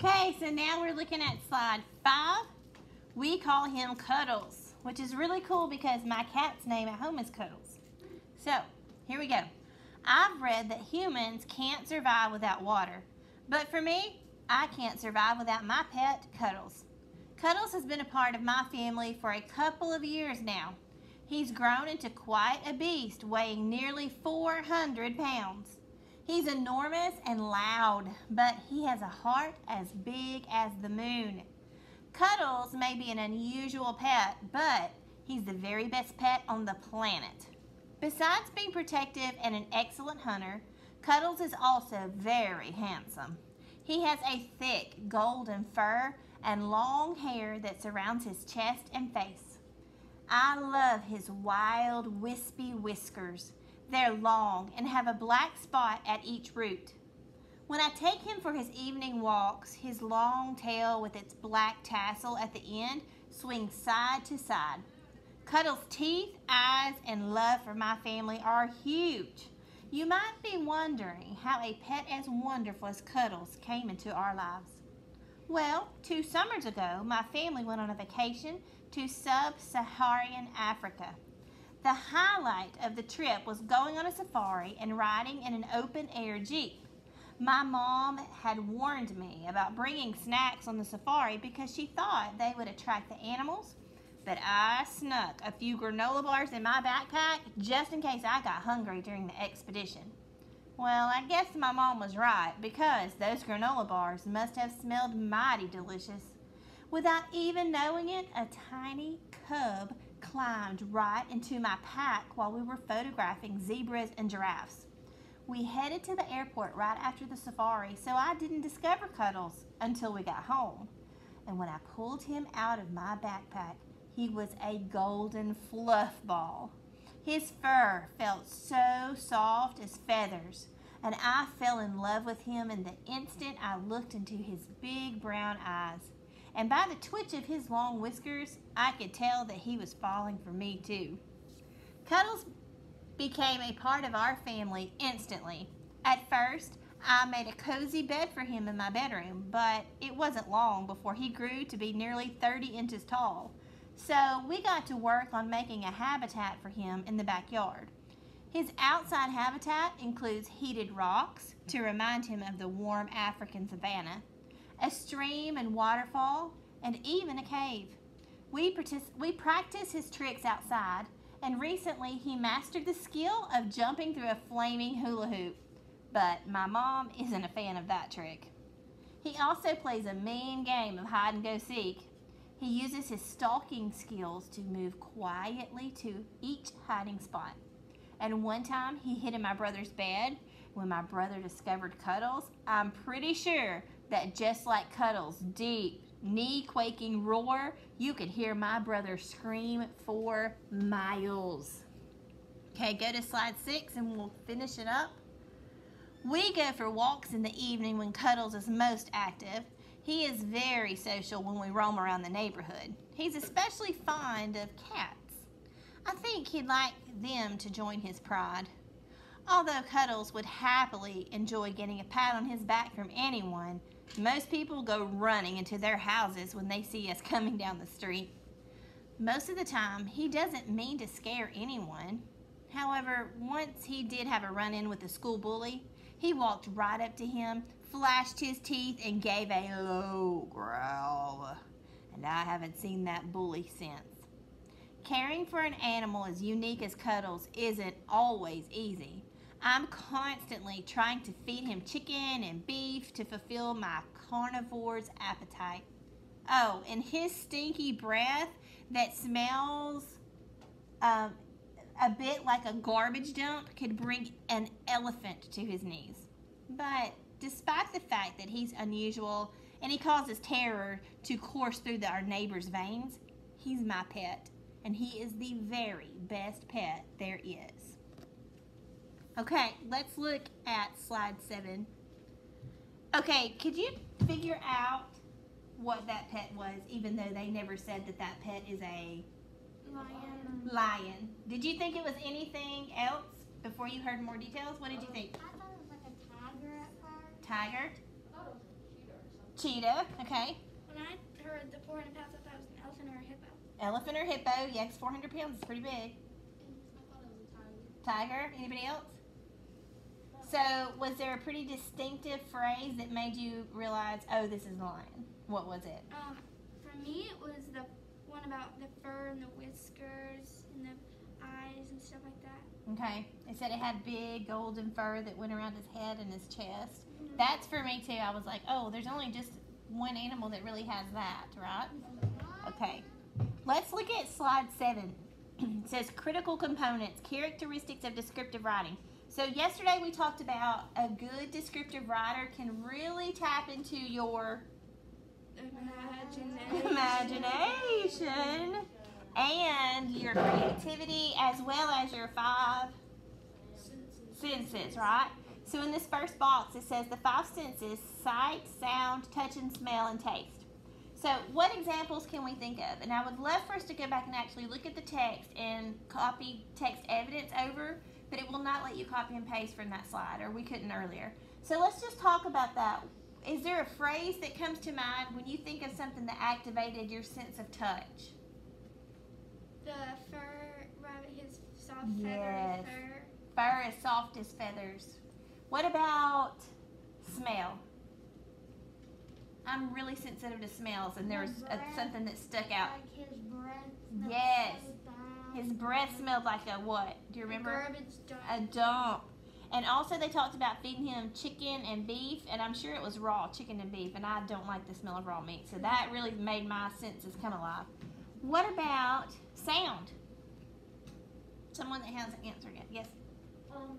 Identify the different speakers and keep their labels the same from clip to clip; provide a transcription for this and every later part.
Speaker 1: Okay, so now we're looking at slide five. We call him Cuddles, which is really cool because my cat's name at home is Cuddles. So, here we go. I've read that humans can't survive without water, but for me, I can't survive without my pet, Cuddles. Cuddles has been a part of my family for a couple of years now. He's grown into quite a beast, weighing nearly 400 pounds. He's enormous and loud, but he has a heart as big as the moon. Cuddles may be an unusual pet, but he's the very best pet on the planet. Besides being protective and an excellent hunter, Cuddles is also very handsome. He has a thick golden fur and long hair that surrounds his chest and face. I love his wild, wispy whiskers. They're long and have a black spot at each root. When I take him for his evening walks, his long tail with its black tassel at the end swings side to side. Cuddle's teeth, eyes, and love for my family are huge. You might be wondering how a pet as wonderful as Cuddles came into our lives. Well, two summers ago, my family went on a vacation to sub-Saharan Africa. The highlight of the trip was going on a safari and riding in an open-air Jeep. My mom had warned me about bringing snacks on the safari because she thought they would attract the animals, but I snuck a few granola bars in my backpack just in case I got hungry during the expedition. Well, I guess my mom was right because those granola bars must have smelled mighty delicious. Without even knowing it, a tiny cub climbed right into my pack while we were photographing zebras and giraffes. We headed to the airport right after the safari, so I didn't discover Cuddles until we got home. And when I pulled him out of my backpack, he was a golden fluff ball. His fur felt so soft as feathers, and I fell in love with him in the instant I looked into his big brown eyes. And by the twitch of his long whiskers, I could tell that he was falling for me too. Cuddles became a part of our family instantly. At first, I made a cozy bed for him in my bedroom, but it wasn't long before he grew to be nearly 30 inches tall. So we got to work on making a habitat for him in the backyard. His outside habitat includes heated rocks to remind him of the warm African savanna, a stream and waterfall, and even a cave. We, we practice his tricks outside, and recently he mastered the skill of jumping through a flaming hula hoop. But my mom isn't a fan of that trick. He also plays a mean game of hide and go seek he uses his stalking skills to move quietly to each hiding spot. And one time he hid in my brother's bed. When my brother discovered Cuddles, I'm pretty sure that just like Cuddles' deep, knee-quaking roar, you could hear my brother scream for miles. Okay, go to slide six and we'll finish it up. We go for walks in the evening when Cuddles is most active. He is very social when we roam around the neighborhood. He's especially fond of cats. I think he'd like them to join his pride. Although Cuddles would happily enjoy getting a pat on his back from anyone, most people go running into their houses when they see us coming down the street. Most of the time, he doesn't mean to scare anyone. However, once he did have a run-in with a school bully, he walked right up to him, flashed his teeth, and gave a low growl. And I haven't seen that bully since. Caring for an animal as unique as Cuddles isn't always easy. I'm constantly trying to feed him chicken and beef to fulfill my carnivore's appetite. Oh, and his stinky breath that smells um, a bit like a garbage dump could bring an elephant to his knees. But despite the fact that he's unusual and he causes terror to course through the, our neighbor's veins, he's my pet, and he is the very best pet there is. Okay, let's look at slide seven. Okay, could you figure out what that pet was, even though they never said that that pet is a
Speaker 2: lion?
Speaker 1: Lion. Did you think it was anything else before you heard more details? What did you think?
Speaker 2: I thought it was like a tiger at first.
Speaker 1: Tiger? Cheetah. Okay.
Speaker 2: When I heard the 400 pounds, I thought it was an elephant or a hippo.
Speaker 1: Elephant or hippo? Yes, 400 pounds is pretty big.
Speaker 2: I thought it was a tiger.
Speaker 1: Tiger. Anybody else? So, was there a pretty distinctive phrase that made you realize, oh, this is a lion? What was it?
Speaker 2: Um, for me, it was the one about the fur and the whiskers and the eyes and stuff like that.
Speaker 1: Okay. It said it had big golden fur that went around his head and his chest.
Speaker 2: Mm-hmm.
Speaker 1: That's for me too. I was like, oh, there's only just one animal that really has that, right? Okay. Let's look at slide seven. it says critical components, characteristics of descriptive writing. So yesterday we talked about a good descriptive writer can really tap into your
Speaker 2: Imagination.
Speaker 1: imagination and your creativity as well as your five senses, right? So in this first box, it says the five senses sight, sound, touch, and smell, and taste. So, what examples can we think of? And I would love for us to go back and actually look at the text and copy text evidence over, but it will not let you copy and paste from that slide, or we couldn't earlier. So, let's just talk about that. Is there a phrase that comes to mind when you think of something that activated your sense of touch?
Speaker 2: The fur rabbit, his soft
Speaker 1: Yes.
Speaker 2: feathery fur.
Speaker 1: Fur as soft as feathers. What about smell? I'm really sensitive to smells, and there was a, something that stuck out.
Speaker 3: Like his breath. smells
Speaker 1: Yes.
Speaker 3: So bad.
Speaker 1: His breath smelled like a what? Do you remember?
Speaker 2: Garbage dump.
Speaker 1: A dump. And also, they talked about feeding him chicken and beef, and I'm sure it was raw chicken and beef, and I don't like the smell of raw meat, so that really made my senses come alive. What about sound? Someone that hasn't answered yet. Yes.
Speaker 3: Um,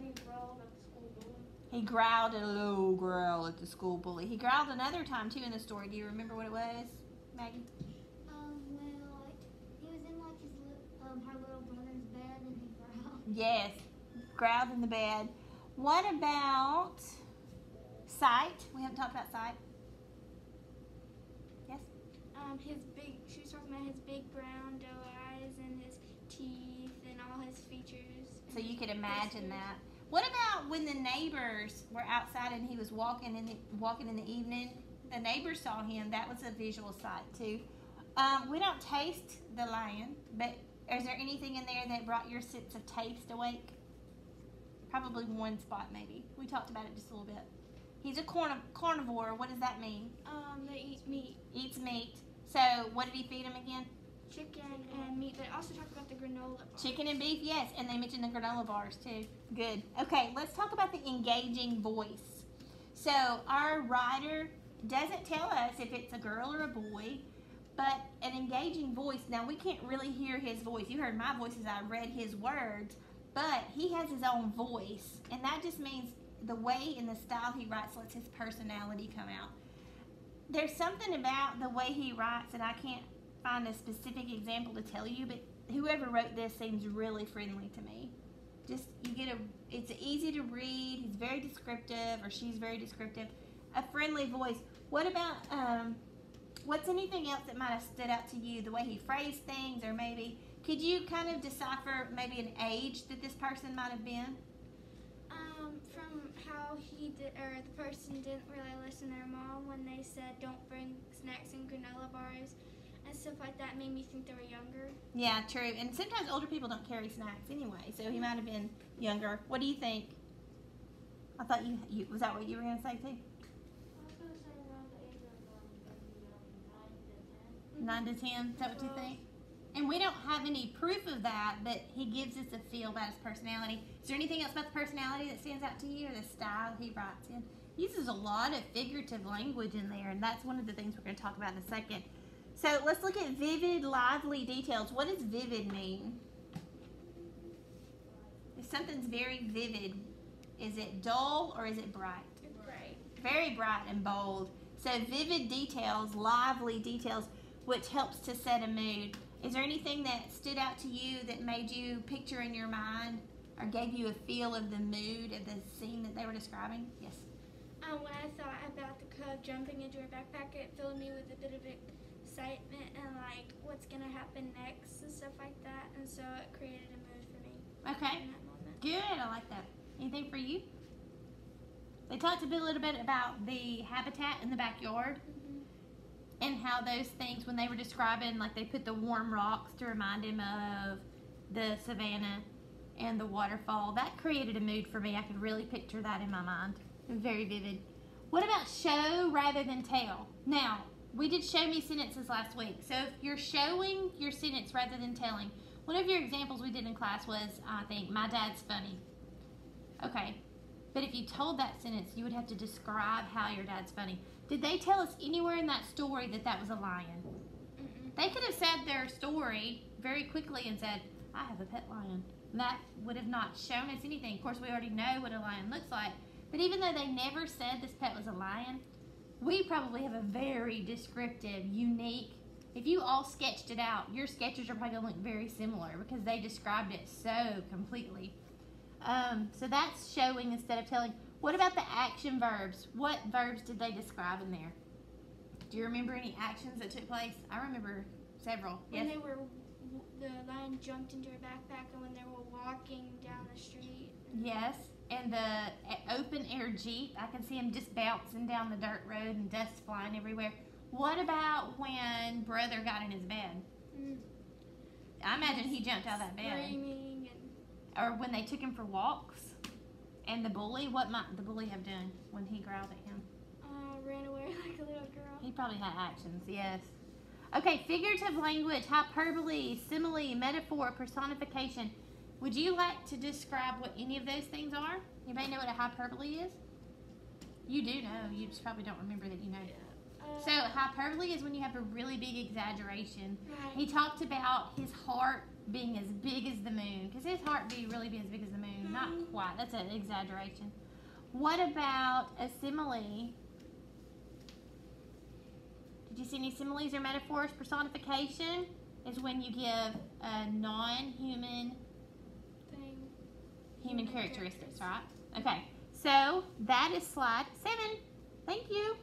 Speaker 3: he growled at the school bully.
Speaker 1: He growled a low growl at the school bully. He growled another time too in the story. Do you remember what it was, Maggie?
Speaker 3: Um, when like he was in like his li- um her little brother's bed and he growled.
Speaker 1: Yes, growled in the bed. What about sight? We haven't talked about sight. Yes.
Speaker 2: Um, his big. She was talking about his big brown doe eyes and his teeth and all his features.
Speaker 1: So you could imagine that. What about when the neighbors were outside and he was walking in the walking in the evening? The neighbors saw him. That was a visual sight too. Um, we don't taste the lion, but is there anything in there that brought your sense of taste awake? Probably one spot, maybe. We talked about it just a little bit. He's a carniv- carnivore. What does that mean?
Speaker 2: Um, they eat meat,
Speaker 1: Eats meat. So what did he feed him again?
Speaker 2: chicken and meat. They also talked about the granola. bar.
Speaker 1: Chicken and beef, yes, and they mentioned the granola bars too. Good. Okay, let's talk about the engaging voice. So our writer doesn't tell us if it's a girl or a boy, engaging voice. Now we can't really hear his voice. You heard my voice as I read his words, but he has his own voice, and that just means the way and the style he writes lets his personality come out. There's something about the way he writes, and I can't find a specific example to tell you, but whoever wrote this seems really friendly to me. Just you get a it's easy to read, he's very descriptive or she's very descriptive. A friendly voice. What about um what's anything else that might have stood out to you? The way he phrased things or maybe could you kind of decipher maybe an age that this person might have been?
Speaker 2: Um, from how he did, or the person didn't really listen to their mom when they said don't bring snacks and granola bars and stuff like that made me think they were younger.
Speaker 1: Yeah, true. And sometimes older people don't carry snacks anyway, so he might have been younger. What do you think? I thought you, you was that what you were gonna say too?
Speaker 3: I was gonna say around the age of um maybe um
Speaker 1: Nine
Speaker 3: to ten.
Speaker 1: Is that what you think? And we don't have any proof of that, but he gives us a feel about his personality. Is there anything else about the personality that stands out to you, or the style he writes in? He uses a lot of figurative language in there, and that's one of the things we're going to talk about in a second. So let's look at vivid, lively details. What does vivid mean? If something's very vivid, is it dull or is it bright?
Speaker 2: Right.
Speaker 1: very bright and bold. So vivid details, lively details, which helps to set a mood. Is there anything that stood out to you that made you picture in your mind or gave you a feel of the mood of the scene that they were describing? Yes.
Speaker 2: Um, when I thought about the cub jumping into her backpack, it filled me with a bit of excitement and like what's gonna happen next and stuff like that, and so it created a mood for me
Speaker 1: Okay.
Speaker 2: in that moment.
Speaker 1: Good. I like that. Anything for you? They talked a bit, little bit about the habitat in the backyard. And how those things, when they were describing, like they put the warm rocks to remind him of the savannah and the waterfall, that created a mood for me. I could really picture that in my mind. Very vivid. What about show rather than tell? Now, we did show me sentences last week. So if you're showing your sentence rather than telling, one of your examples we did in class was, I think, my dad's funny. Okay. But if you told that sentence, you would have to describe how your dad's funny. Did they tell us anywhere in that story that that was a lion?
Speaker 2: Mm-mm.
Speaker 1: They could have said their story very quickly and said, I have a pet lion. And that would have not shown us anything. Of course, we already know what a lion looks like. But even though they never said this pet was a lion, we probably have a very descriptive, unique. If you all sketched it out, your sketches are probably going to look very similar because they described it so completely. Um, so that's showing instead of telling. What about the action verbs? What verbs did they describe in there? Do you remember any actions that took place? I remember several.
Speaker 2: When
Speaker 1: Yes.
Speaker 2: they were, the lion jumped into her backpack, and when they were walking down the street.
Speaker 1: Yes. And the open air Jeep, I can see him just bouncing down the dirt road and dust flying everywhere. What about when brother got in his bed?
Speaker 2: Mm.
Speaker 1: I imagine he jumped out of that bed.
Speaker 2: Screaming
Speaker 1: Or when they took him for walks. And the bully, what might the bully have done when he growled at him?
Speaker 2: uh, ran away like a little girl.
Speaker 1: He probably had actions, yes. Okay, figurative language, hyperbole, simile, metaphor, personification. Would you like to describe what any of those things are? Anybody know what a hyperbole is? You do know. You just probably don't remember that you know.
Speaker 2: Uh,
Speaker 1: So hyperbole is when you have a really big exaggeration.
Speaker 2: right.
Speaker 1: He talked about his heart being as big as the moon. Because his heart be really be as big as the moon. Not
Speaker 2: Mhm.
Speaker 1: quite. That's an exaggeration. What about a simile? Did you see any similes or metaphors? Personification is when you give a non-human
Speaker 2: thing.
Speaker 1: human
Speaker 2: Human
Speaker 1: characteristics, right? Okay. So that is slide seven. Thank you.